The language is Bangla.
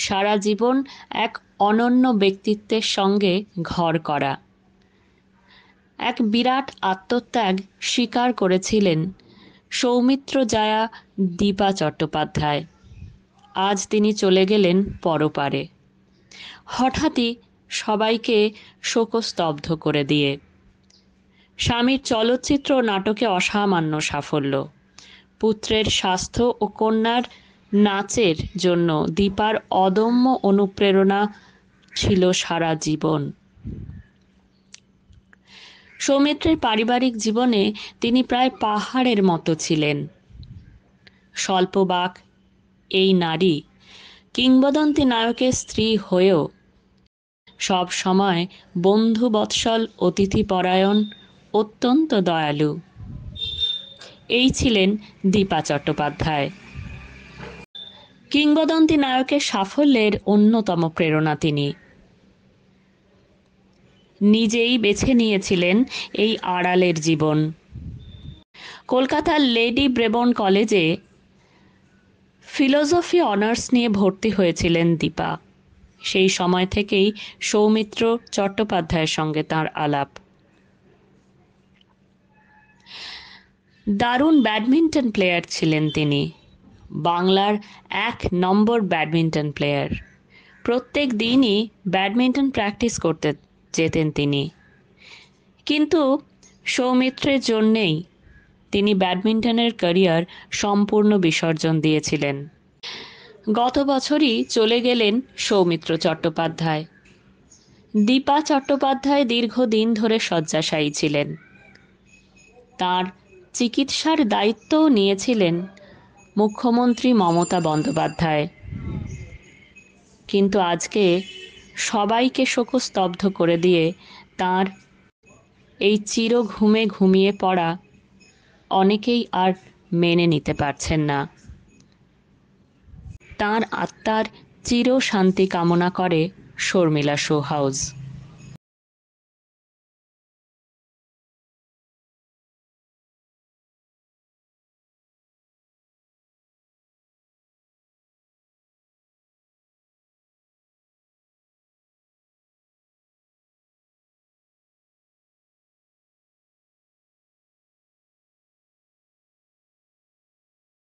সারা জীবন এক অনন্য ব্যক্তিত্বের সঙ্গে ঘর করা। এক বিরাট আত্মত্যাগ স্বীকার করেছিলেন সৌমিত্র জায়া দীপা চট্টোপাধ্যায়। আজ তিনি চলে গেলেন পরপারে। হঠাৎই সবাইকে শোকস্তব্ধ করে দিয়ে। স্বামীর চলচ্চিত্র নাটকে অসামান্য সাফল্য। পুত্রের স্বাস্থ্য ও কন্যার নাচের জন্য দীপার অদম্য অনুপ্রেরণা ছিল সারা জীবন। সৌমিত্রের পারিবারিক জীবনে তিনি প্রায় পাহাড়ের মতো ছিলেন। স্বল্পবাক এই নারী কিংবদন্তি নায়কের স্ত্রী হয়েও সব সময় বন্ধু বৎসল অতিথিপরায়ণ অত্যন্ত দয়ালু। এই ছিলেন দীপা চট্টোপাধ্যায়। কিংবদন্তি নায়কের সাফল্যের অন্যতম প্রেরণা তিনি। নিজেই বেছে নিয়েছিলেন এই আড়ালের জীবন। কলকাতার লেডি ব্রেবন কলেজে ফিলোসফি অনার্স নিয়ে ভর্তি হয়েছিলেন দীপা। সেই সময় থেকেই সৌমিত্র চট্টোপাধ্যায়ের সঙ্গে তার আলাপ। দারুণ ব্যাডমিন্টন প্লেয়ার ছিলেন তিনি। বাংলার এক নম্বর ব্যাডমিন্টন প্লেয়ার প্রত্যেক দিনই ব্যাডমিন্টন প্র্যাকটিস করতে যেতেন তিনি। কিন্তু সৌমিত্রের জন্যেই তিনি ব্যাডমিন্টনের ক্যারিয়ার সম্পূর্ণ বিসর্জন দিয়েছিলেন। গত বছরই চলে গেলেন সৌমিত্র চট্টোপাধ্যায়। দীপা চট্টোপাধ্যায় দীর্ঘদিন ধরে শয্যাশায়ী ছিলেন। তার চিকিৎসার দায়িত্বও নিয়েছিলেন মুখ্যমন্ত্রী মমতা বন্দ্যোপাধ্যায়। কিন্তু আজকে সবাইকে শোকস্তব্ধ করে দিয়ে তার এই চির ঘুমে ঘুমিয়ে পড়া অনেকেই আর মেনে নিতে পারছেন না। তার আত্মার চির শান্তি কামনা করে শর্মিলা শো হাউস